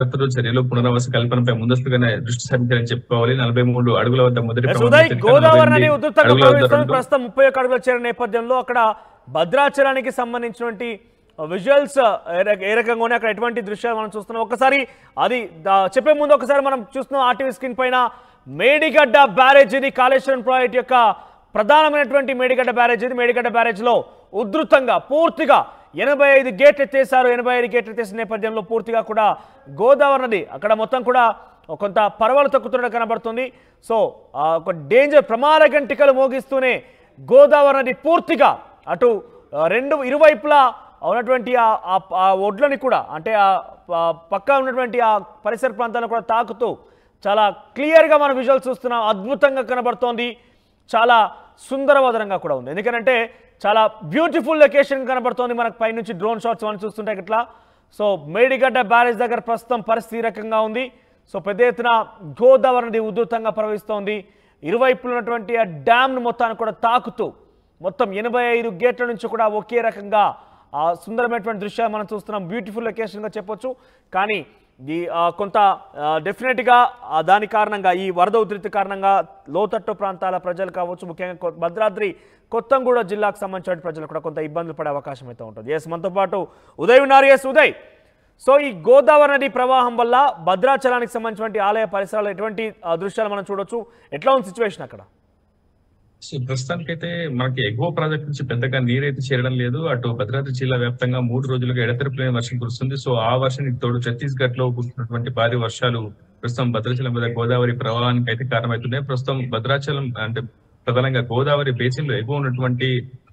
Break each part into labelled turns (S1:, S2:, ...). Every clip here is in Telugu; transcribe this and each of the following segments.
S1: జాగ్రత్తలు చర్యలు పునరావాస కల్పనపై ముందస్తుగానే దృష్టి సారించాలని చెప్పుకోవాలి. నలభై మూడు అడుగుల వద్ద మొదటి
S2: గోదావరి ప్రస్తుతం ముప్పై ఒక్క అడుగులు చేరిన నేపథ్యంలో అక్కడ భద్రాచలానికి సంబంధించినటువంటి విజువల్స్ ఏ రకంగా ఉన్నాయి అక్కడ ఎటువంటి దృశ్యాలు మనం చూస్తున్నాం. ఒకసారి అది చెప్పే ముందు ఒకసారి మనం చూస్తున్నాం ఆర్టీవీ స్క్రీన్ పైన మేడిగడ్డ బ్యారేజ్ ఇది కాళేశ్వరం ప్రాజెక్ట్ యొక్క ప్రధానమైనటువంటి మేడిగడ్డ బ్యారేజ్ ఇది మేడిగడ్డ బ్యారేజ్లో ఉధృతంగా పూర్తిగా ఎనభై ఐదు గేట్లు ఎత్తేసారు ఎనభై ఐదు గేట్లు ఎత్తేసిన నేపథ్యంలో పూర్తిగా కూడా గోదావరి నది అక్కడ మొత్తం కూడా కొంత పరవలు తక్కుతున్నట్టు కనబడుతుంది. సో ఒక డేంజర్ ప్రమాద గంటికలు మోగిస్తూనే గోదావరి నది పూర్తిగా అటు రెండు ఇరువైపులా ఉన్నటువంటి ఆ- ఒడ్లని కూడా అంటే ఆ పక్క ఉన్నటువంటి ఆ పరిసర ప్రాంతాలను కూడా తాకుతూ చాలా క్లియర్గా మనం విజువల్ చూస్తున్నాం. అద్భుతంగా కనబడుతోంది. చాలా సుందరవదనంగా కూడా ఉంది. ఎందుకంటే చాలా బ్యూటిఫుల్ లొకేషన్ కనబడుతోంది మనకు. పైనుంచి డ్రోన్ షాట్స్ మనం చూస్తుంటే ఇట్లా సో మేడిగడ్డ బ్యారేజ్ దగ్గర ప్రస్తుతం పరిస్థితి రకంగా ఉంది. సో పెద్ద ఎత్తున గోదావరి నది ఉధృతంగా ప్రవహిస్తోంది. ఇరువైపులు ఉన్నటువంటి ఆ డ్యామ్ను మొత్తాన్ని కూడా తాకుతూ మొత్తం ఎనభై ఐదు గేట్ల నుంచి కూడా ఒకే రకంగా ఆ సుందరమైనటువంటి దృశ్యాలు మనం చూస్తున్నాం. బ్యూటిఫుల్ లొకేషన్గా చెప్పొచ్చు. కానీ ఈ కొంత డెఫినెట్గా దాని కారణంగా ఈ వరద ఉధృతి కారణంగా లోతట్టు ప్రాంతాల ప్రజలు కావచ్చు ముఖ్యంగా భద్రాద్రి కొత్తంగూడ జిల్లాకు సంబంధించిన ప్రజలు కూడా కొంత ఇబ్బందులు పడే అవకాశం అయితే ఉంటుంది. ఎస్ మనతో పాటు ఉదయ్ ఉన్నారు. ఎస్ ఉదయ్. సో ఈ గోదావరి నది ప్రవాహం వల్ల భద్రాచలానికి సంబంధించిన ఆలయ పరిసరాలు ఎటువంటి దృశ్యాలు మనం చూడొచ్చు? ఎట్లా ఉంది సిచ్యువేషన్ అక్కడ?
S1: సో ప్రస్తుతానికైతే మనకి ఎగువ ప్రాజెక్ట్ నుంచి పెద్దగా నీరైతే చేరడం లేదు. అటు భద్రాద్రి జిల్లా వ్యాప్తంగా మూడు రోజులుగా ఎడతెరపులేని వర్షం కురుస్తుంది. సో ఆ వర్షానికి తోడు ఛత్తీస్గఢ్లో కురుస్తున్నటువంటి భారీ వర్షాలు ప్రస్తుతం భద్రాచలం మీద గోదావరి ప్రవాహానికి అయితే కారణమవుతున్నాయి. ప్రస్తుతం భద్రాచలం అంటే ప్రధానంగా గోదావరి బేసిన్లో ఎగువ ఉన్నటువంటి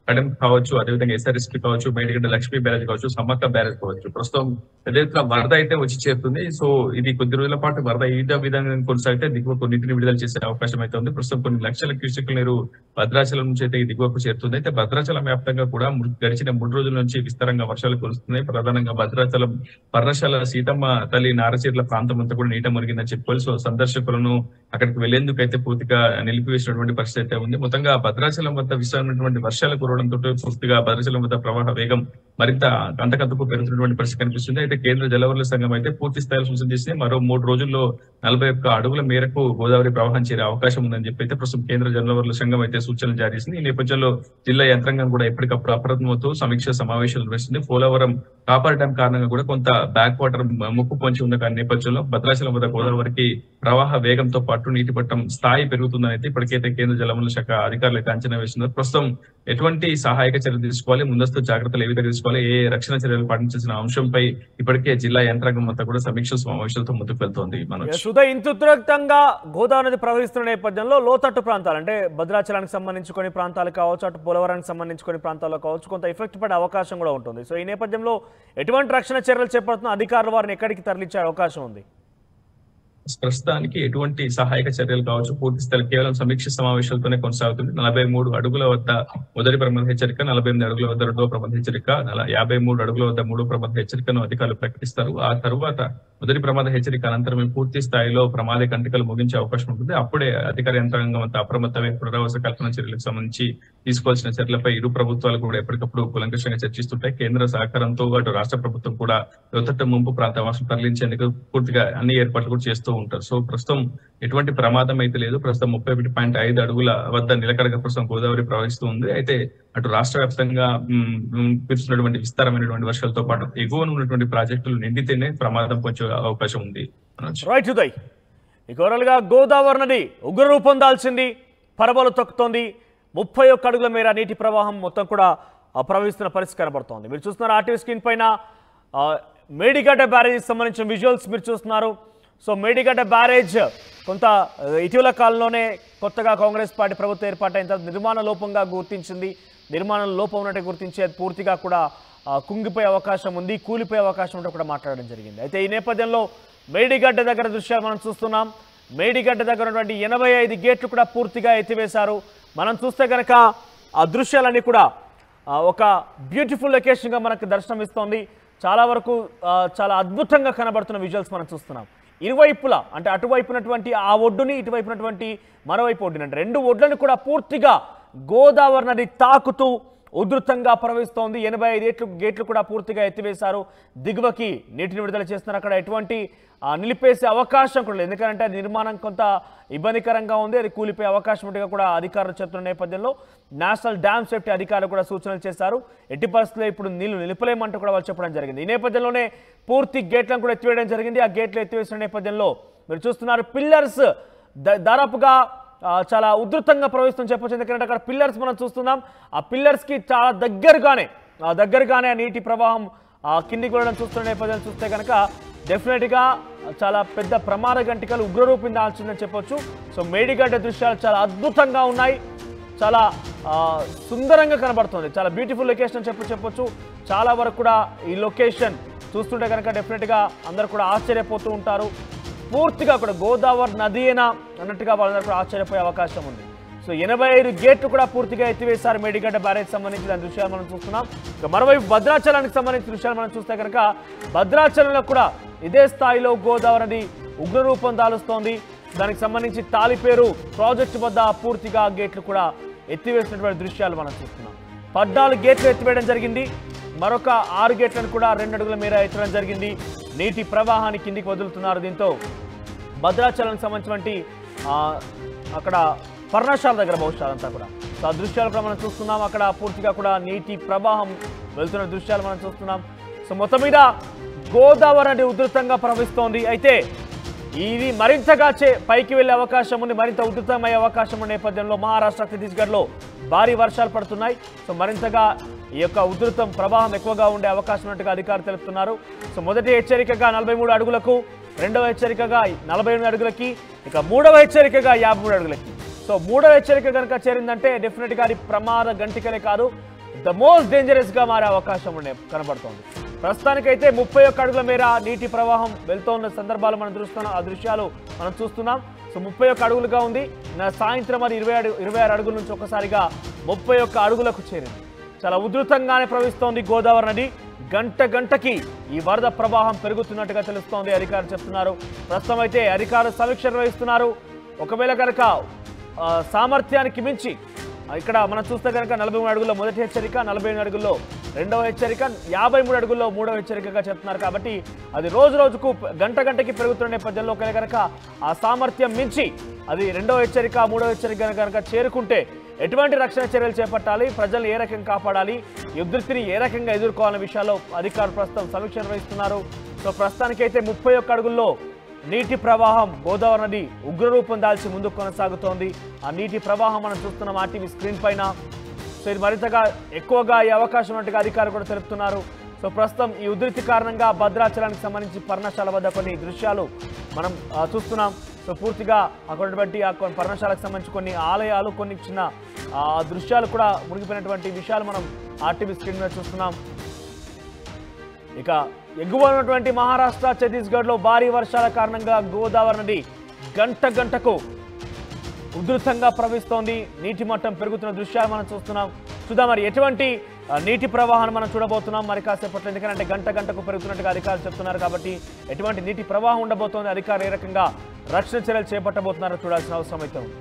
S1: కడెం కావచ్చు అదేవిధంగా ఎస్ఆర్ఎస్పీ కావచ్చు మేడిగడ్డ లక్ష్మీ బ్యారేజ్ కావచ్చు సమ్మక్క బ్యారేజ్ కావచ్చు. ప్రస్తుతం పెద్ద వరద అయితే వచ్చి చేరుతుంది. సో ఇది కొద్ది రోజుల పాటు వరద ఈ విధంగా కొనసాగితే దిగువ నీటిని విడుదల చేసే అవకాశం అయితే ఉంది. ప్రస్తుతం కొన్ని లక్షల క్యూసెక్ల నీరు భద్రాచలం నుంచి అయితే ఈ దిగువకు చేరుతుంది. అయితే భద్రాచలం వ్యాప్తంగా కూడా గడిచిన మూడు రోజుల నుంచి విస్తారంగా వర్షాలు కురుస్తున్నాయి. ప్రధానంగా భద్రాచలం పర్ణశాల సీతమ్మ తల్లి నారచీర్ల ప్రాంతం అంతా కూడా నీట మునిగిందని చెప్పుకోవాలి సో సందర్శకులను అక్కడికి వెళ్ళేందుకు అయితే పూర్తిగా నిలిపివేసినటువంటి పరిస్థితి అయితే ఉంది. మొత్తంగా భద్రాచలం వద్ద విస్తారమైనటువంటి వర్షాలు కురవడంతో పూర్తిగా భద్రాచలం వద్ద ప్రవాహ వేగం మరింత గంటకంతకు పెరుగుతున్నటువంటి పరిస్థితి కనిపిస్తుంది. అయితే కేంద్ర జలవరుల సంఘం అయితే పూర్తి స్థాయిలో సూచన చేసి మరో మూడు రోజుల్లో నలభై ఒక్క అడుగుల మేరకు గోదావరి ప్రవాహం చేరే అవకాశం ఉందని చెప్పి అయితే ప్రస్తుతం కేంద్ర జలవరుల సంఘం అయితే సూచనలు జారీ చేసింది. ఈ నేపథ్యంలో జిల్లా యంత్రాంగం కూడా ఎప్పటికప్పుడు అప్రమత్తమవుతూ సమీక్ష సమావేశాలు నిర్వహిస్తుంది. పోలవరం కాపర్ డ్యాం కారణంగా కూడా కొంత బ్యాక్ వాటర్ ముక్కు పొంచి ఉన్న నేపథ్యంలో భద్రాచలం వద్ద గోదావరికి ప్రవాహ వేగంతో పాటు నీటి పట్టం స్థాయి పెరుగుతుందని అయితే ఇప్పటికైతే కేంద్ర జలవరుల శాఖ అధికారులు అయితే అంచనా వేస్తున్నారు. ప్రస్తుతం ఎటువంటి సహాయక చర్యలు తీసుకోవాలి? ముందస్తు జాగ్రత్తలు ఏ విధంగా తీసుకోవాలి? ఏ రక్షణ చర్యలు పాటించాల్సిన అంశంపై ఇప్పటికే జిల్లా యంత్రాంగం అంతా కూడా సమీక్ష సమావేశాలతో ముందుకు వెళ్తోంది మనోజ్.
S2: ఎస్, ఇంత గోదావరి నది ప్రవహిస్తున్న నేపథ్యంలో లోతట్టు ప్రాంతాలు అంటే భద్రాచలానికి సంబంధించి కొన్ని ప్రాంతాలు కావచ్చు అటు పోలవరానికి సంబంధించి కొన్ని ప్రాంతాల్లో కావచ్చు కొంత ఎఫెక్ట్ పడే అవకాశం కూడా ఉంటుంది. సో ఈ నేపథ్యంలో ఎటువంటి రక్షణ చర్యలు చేపడుతున్న అధికారులు వారిని ఎక్కడికి తరలించే అవకాశం ఉంది?
S1: ప్రస్తుతానికి ఎటువంటి సహాయక చర్యలు కావచ్చు పూర్తి స్థాయి కేవలం సమీక్ష సమావేశాలతోనే కొనసాగుతుంది. నలభై మూడు అడుగుల వద్ద మొదటి ప్రమాద హెచ్చరిక నలభై ఎనిమిది అడుగుల వద్ద రెండవ ప్రమాద హెచ్చరిక నల- యాభై మూడు అడుగుల వద్ద మూడో ప్రమాద హెచ్చరికను అధికారులు ప్రకటిస్తారు. ఆ తరువాత మొదటి ప్రమాద హెచ్చరిక అనంతరం పూర్తి స్థాయిలో ప్రమాద కంటికలు ముగించే అవకాశం ఉంటుంది. అప్పుడే అధికార యంత్రాంగం అంతా అప్రమత్తమై పునరావాస కల్పన చర్యలకు సంబంధించి తీసుకోవాల్సిన చర్యలపై ఇరు ప్రభుత్వాలు కూడా ఎప్పటికప్పుడు కులంకషంగా చర్చిస్తుంటాయి. కేంద్ర సహకారంతో పాటు రాష్ట్ర ప్రభుత్వం కూడా లోతట్టు ముంపు ప్రాంత వాసులు తరలించేందుకు పూర్తిగా అన్ని ఏర్పాట్లు కూడా చేస్తూ ఉంటారు. సో ప్రస్తుతం ఎటువంటి ప్రమాదం అయితే లేదు. ప్రస్తుతం ముప్పై ఒకటి పాయింట్ ఐదు అడుగుల వద్ద నిలకడగా ప్రస్తుతం గోదావరి ప్రవహిస్తూ ఉంది. అయితే అటు రాష్ట్ర వ్యాప్తంగా పిలుస్తున్నటువంటి కురుస్తున్నటువంటి విస్తారమైనటువంటి వర్షాలతో పాటు ఎగువన ఉన్నటువంటి ప్రాజెక్టులు నిండితేనే ప్రమాదం కొంచెం అవకాశం ఉంది.
S2: రైట్ ఉదయ్. గోదావరి నది ఉగ్రరూపం దాల్చింది. పరబలు తొక్కుతోంది. ముప్పై ఒక్క అడుగుల మేర నీటి ప్రవాహం మొత్తం కూడా ప్రవహిస్తున్న పరిస్థితి కనబడుతోంది. మీరు చూస్తున్నారు ఆర్టీవీ స్క్రీన్ పైన మేడిగడ్డ బ్యారేజీకి సంబంధించిన విజువల్స్ మీరు చూస్తున్నారు. సో మేడిగడ్డ బ్యారేజ్ కొంత ఇటీవల కాలంలోనే కొత్తగా కాంగ్రెస్ పార్టీ ప్రభుత్వం ఏర్పాటైన తర్వాత నిర్మాణ లోపంగా గుర్తించింది. నిర్మాణ లోపం ఉన్నట్టు గుర్తించి అది పూర్తిగా కూడా కుంగిపోయే అవకాశం ఉంది కూలిపోయే అవకాశం ఉంటే కూడా మాట్లాడడం జరిగింది. అయితే ఈ నేపథ్యంలో మేడిగడ్డ దగ్గర దృశ్యాలు మనం చూస్తున్నాం. మేడిగడ్డ దగ్గర ఉన్నటువంటి ఎనభై ఐదు గేట్లు కూడా పూర్తిగా ఎత్తివేశారు. మనం చూస్తే కనుక ఆ దృశ్యాలన్నీ కూడా ఒక బ్యూటిఫుల్ లొకేషన్గా మనకు దర్శనం ఇస్తోంది చాలా వరకు చాలా అద్భుతంగా కనబడుతున్న విజువల్స్ మనం చూస్తున్నాం. ఇరువైపులా అంటే అటువైపునటువంటి ఆ ఒడ్డుని ఇటువైపునటువంటి మరోవైపు ఒడ్డుని అంటే రెండు ఒడ్లను కూడా పూర్తిగా గోదావరి నది తాకుతూ ఉధృతంగా ప్రవహిస్తోంది. ఎనభై ఐదు ఏట్లు గేట్లు కూడా పూర్తిగా ఎత్తివేశారు. దిగువకి నీటిని విడుదల చేస్తున్నారు. అక్కడ ఎటువంటి నిలిపేసే అవకాశం కూడా లేదు. ఎందుకంటే అది నిర్మాణం కొంత ఇబ్బందికరంగా ఉంది. అది కూలిపోయే అవకాశం ఉంటే కూడా అధికారులు చెప్తున్న నేపథ్యంలో నేషనల్ డ్యామ్ సేఫ్టీ అధికారులు కూడా సూచనలు చేశారు. ఎట్టి పరిస్థితుల్లో ఇప్పుడు నీళ్ళు నిలిపలేమంటూ కూడా వాళ్ళు చెప్పడం జరిగింది. ఈ నేపథ్యంలోనే పూర్తి గేట్లను కూడా ఎత్తివేయడం జరిగింది. ఆ గేట్లు ఎత్తివేసిన నేపథ్యంలో మీరు చూస్తున్నారు పిల్లర్స్ దాదాపుగా చాలా ఉధృతంగా ప్రవహిస్తుంది చెప్పొచ్చు. ఎందుకంటే అక్కడ పిల్లర్స్ మనం చూస్తున్నాం. ఆ పిల్లర్స్కి చాలా దగ్గరగానే దగ్గరగానే ఆ నీటి ప్రవాహం కిందికి వెళ్ళడం చూస్తున్న నేపథ్యం చూస్తే కనుక డెఫినెట్గా చాలా పెద్ద ప్రమాద గంటికలు ఉగ్రరూపం దాల్చిందని చెప్పొచ్చు. సో మేడిగడ్డ దృశ్యాలు చాలా అద్భుతంగా ఉన్నాయి. చాలా సుందరంగా కనబడుతుంది. చాలా బ్యూటిఫుల్ లొకేషన్ అని చెప్పి చెప్పొచ్చు. చాలా వరకు కూడా ఈ లొకేషన్ చూస్తుంటే కనుక డెఫినెట్గా అందరు కూడా ఆశ్చర్యపోతూ ఉంటారు. పూర్తిగా కూడా గోదావరి నదియేనా అన్నట్టుగా వాళ్ళందరూ కూడా ఆశ్చర్యపోయే అవకాశం ఉంది. సో ఎనభై ఐదు గేట్లు కూడా పూర్తిగా ఎత్తివేశారు మేడిగడ్డ బ్యారేజ్ సంబంధించి దాని దృశ్యాలు మనం చూస్తున్నాం. ఇక మరోవైపు భద్రాచలానికి సంబంధించిన దృశ్యాలు మనం చూస్తే కనుక భద్రాచలంలో కూడా ఇదే స్థాయిలో గోదావరి నది ఉగ్రరూపం దాలుస్తోంది. దానికి సంబంధించి తాలిపేరు ప్రాజెక్టు వద్ద పూర్తిగా గేట్లు కూడా ఎత్తివేసినటువంటి దృశ్యాలు మనం చూస్తున్నాం. పద్నాలుగు గేట్లు ఎత్తివేయడం జరిగింది. మరొక ఆరు గేట్లను కూడా రెండు అడుగుల మేర ఎత్తడం జరిగింది. నీటి ప్రవాహాన్ని కిందికి వదులుతున్నారు దీంతో భద్రాచలం సంబంధించినటువంటి అక్కడ పర్ణశాల దగ్గర బహుశా అంతా కూడా. సో ఆ దృశ్యాలు కూడా మనం చూస్తున్నాం. అక్కడ పూర్తిగా కూడా నీటి ప్రవాహం వెళ్తున్న దృశ్యాలు మనం చూస్తున్నాం. సో మొత్తం మీద గోదావరి నది ఉధృతంగా ప్రవహిస్తోంది. అయితే ఇది మరింతగా చే పైకి వెళ్ళే అవకాశం ఉంది. మరింత ఉధృతమయ్యే అవకాశం ఉన్న నేపథ్యంలో మహారాష్ట్ర ఛత్తీస్గఢ్లో భారీ వర్షాలు పడుతున్నాయి. సో మరింతగా ఈ యొక్క ఉధృతం ప్రవాహం ఎక్కువగా ఉండే అవకాశం ఉన్నట్టుగా అధికారులు తెలుపుతున్నారు. సో మొదటి హెచ్చరికగా నలభై మూడు అడుగులకు రెండవ హెచ్చరికగా నలభై ఎనిమిది అడుగులకి ఇక మూడవ హెచ్చరికగా యాభై అడుగులకి. సో మూడవ హెచ్చరిక కనుక చేరిందంటే డెఫినెట్గా అది ప్రమాద గంటికలే కాదు ద మోస్ట్ డేంజరస్గా మారే అవకాశం ఉండే కనబడుతోంది. ప్రస్తుతానికైతే ముప్పై ఒక్క అడుగుల మేర నీటి ప్రవాహం వెళ్తోన్న సందర్భాలు మనం చూస్తున్నాం. ఆ దృశ్యాలు మనం చూస్తున్నాం. సో ముప్పై ఒక్క అడుగులుగా ఉంది. నా సాయంత్రం అది ఇరవై అడుగు ఇరవై ఆరు అడుగుల నుంచి ఒక్కసారిగా ముప్పై ఒక్క అడుగులకు చేరింది. చాలా ఉధృతంగానే ప్రవహిస్తోంది గోదావరి నది. గంట గంటకి ఈ వరద ప్రవాహం పెరుగుతున్నట్టుగా తెలుస్తోంది అధికారులు చెప్తున్నారు. ప్రస్తుతం అయితే అధికారులు సమీక్ష నిర్వహిస్తున్నారు. ఒకవేళ కనుక సామర్థ్యానికి మించి ఇక్కడ మనం చూస్తే కనుక నలభై మూడు అడుగుల్లో మొదటి హెచ్చరిక నలభై ఎనిమిది అడుగుల్లో రెండవ హెచ్చరిక యాభై మూడు అడుగుల్లో మూడవ హెచ్చరికగా చెప్తున్నారు కాబట్టి అది రోజు రోజుకు గంట గంటకి పెరుగుతున్న నేపథ్యంలో ఒకవేళ కనుక ఆ సామర్థ్యం మించి అది రెండవ హెచ్చరిక మూడవ హెచ్చరిక కనుక చేరుకుంటే ఎటువంటి రక్షణ చర్యలు చేపట్టాలి ప్రజలు ఏ రకంగా కాపాడాలి ఈ ఉధృతిని ఏ రకంగా ఎదుర్కోవాలనే విషయాల్లో అధికారులు ప్రస్తుతం సమీక్ష నిర్వహిస్తున్నారు. సో ప్రస్తుతానికైతే ముప్పై ఒక్క అడుగుల్లో నీటి ప్రవాహం గోదావరి నది ఉగ్రరూపం దాల్చి ముందుకు కొనసాగుతోంది. ఆ నీటి ప్రవాహం మనం చూస్తున్నాం ఆ టీవీ స్క్రీన్ పైన. సో ఇది మరింతగా ఎక్కువగా ఈ అవకాశం ఉన్నట్టుగా అధికారులు కూడా తెలుపుతున్నారు. సో ప్రస్తుతం ఈ ఉధృతి కారణంగా భద్రాచలానికి సంబంధించి పర్ణశాల వద్ద కొన్ని దృశ్యాలు మనం చూస్తున్నాం. సో పూర్తిగా అక్కడటువంటి ఉన్నటువంటి ఆ కొన్ని పర్ణశాలకు సంబంధించి కొన్ని ఆలయాలు కొన్ని చిన్న దృశ్యాలు కూడా మునిగిపోయినటువంటి విషయాలు మనం ఆర్టీవీ స్క్రీన్ మీద చూస్తున్నాం. ఇక ఎగువ ఉన్నటువంటి మహారాష్ట్ర ఛత్తీస్గఢ్లో భారీ వర్షాల కారణంగా గోదావరి నది గంట గంటకు ఉధృతంగా ప్రవహిస్తోంది. నీటి మట్టం పెరుగుతున్న దృశ్యాలు మనం చూస్తున్నాం. చూద్దాం మరి ఎటువంటి నీటి ప్రవాహాన్ని మనం చూడబోతున్నాం. మరి కాసేపట్లో ఎందుకంటే గంట గంటకు పెరుగుతున్నట్టుగా అధికారులు చెప్తున్నారు కాబట్టి ఎటువంటి నీటి ప్రవాహం ఉండబోతోంది. అధికారులు ఏ రకంగా రక్షణ చర్యలు చేపట్టబోతున్నారో చూడాల్సిన అవసరం అయితే ఉంది.